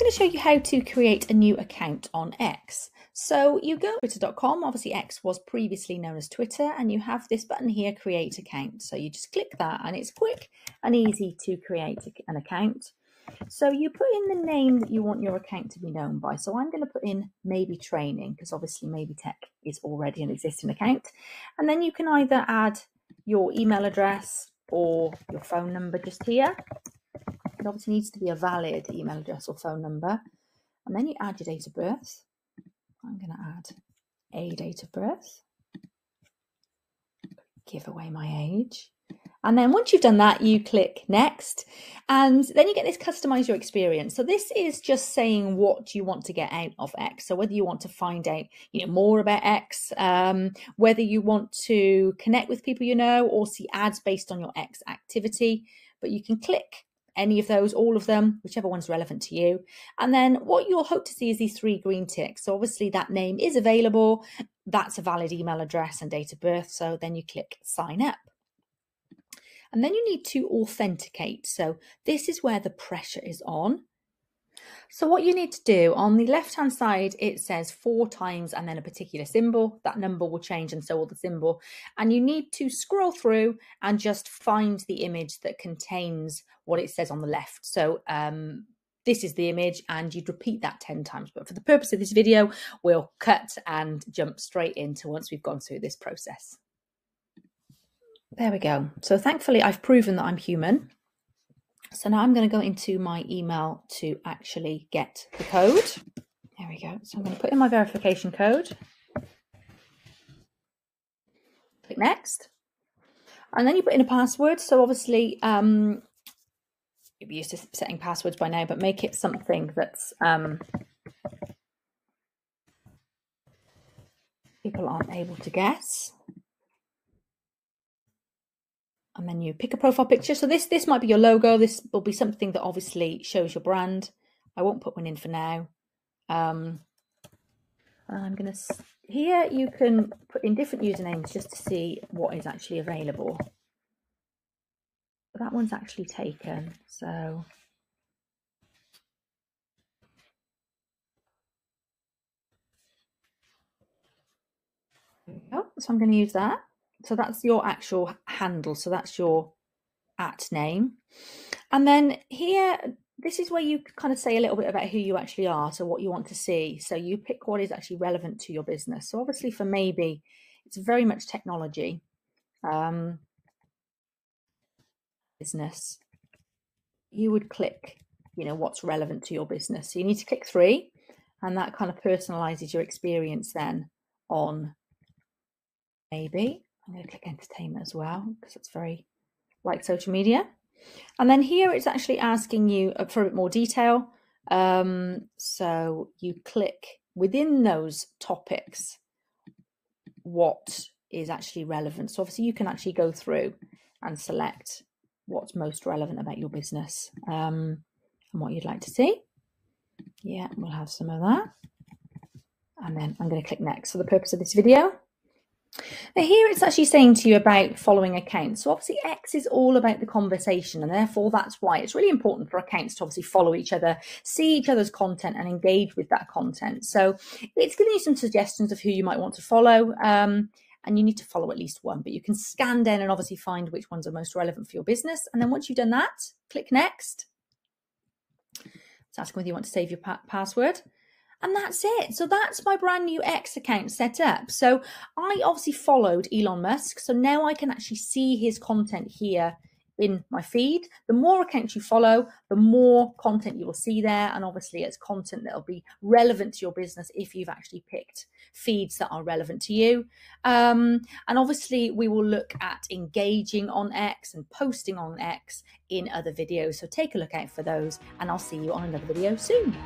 going to show you how to create a new account on X. So you go to twitter.com, obviously X was previously known as Twitter, and you have this button here, create account. So you just click that and it's quick and easy to create an account. So you put in the name that you want your account to be known by. So I'm going to put in maybe training because obviously maybe tech is already an existing account. And then you can either add your email address or your phone number just here. It obviously needs to be a valid email address or phone number. And then you add your date of birth. I'm going to add a date of birth. Give away my age. And then once you've done that, you click next, and then you get this customize your experience. So this is just saying what you want to get out of X. So whether you want to find out, you know, more about X, um, whether you want to connect with people you know, or see ads based on your X activity, but you can click any of those, all of them, whichever one's relevant to you. And then what you'll hope to see is these three green ticks. So obviously that name is available. That's a valid email address and date of birth. So then you click sign up. And then you need to authenticate. So this is where the pressure is on. So what you need to do on the left hand side, it says four times and then a particular symbol. That number will change and so will the symbol. And you need to scroll through and just find the image that contains what it says on the left. So um, this is the image and you'd repeat that 10 times. But for the purpose of this video, we'll cut and jump straight into once we've gone through this process. There we go. So thankfully I've proven that I'm human. So now I'm going to go into my email to actually get the code. There we go. So I'm going to put in my verification code. Click next. And then you put in a password. So obviously, um, you'll be used to setting passwords by now, but make it something that's um, people aren't able to guess and then you pick a profile picture. So this this might be your logo. This will be something that obviously shows your brand. I won't put one in for now. Um, I'm gonna here you can put in different usernames just to see what is actually available. That one's actually taken, so Oh, so I'm going to use that so that's your actual handle. So that's your at name. And then here, this is where you kind of say a little bit about who you actually are. So what you want to see. So you pick what is actually relevant to your business. So obviously for maybe it's very much technology. Um, business. You would click, you know, what's relevant to your business. So you need to click three and that kind of personalizes your experience then on maybe I'm going to click entertainment as well because it's very like social media. And then here it's actually asking you uh, for a bit more detail. Um, so you click within those topics what is actually relevant. So obviously you can actually go through and select what's most relevant about your business um, and what you'd like to see. Yeah, we'll have some of that. And then I'm going to click next for the purpose of this video. Now, here it's actually saying to you about following accounts. So, obviously, X is all about the conversation, and therefore, that's why it's really important for accounts to obviously follow each other, see each other's content, and engage with that content. So, it's giving you some suggestions of who you might want to follow. Um, and you need to follow at least one, but you can scan down and obviously find which ones are most relevant for your business. And then once you've done that, click next. It's asking whether you want to save your pa- password. And that's it. So that's my brand new X account set up. So I obviously followed Elon Musk. So now I can actually see his content here in my feed. The more accounts you follow, the more content you will see there. And obviously, it's content that will be relevant to your business if you've actually picked feeds that are relevant to you. Um, and obviously, we will look at engaging on X and posting on X in other videos. So take a look out for those, and I'll see you on another video soon.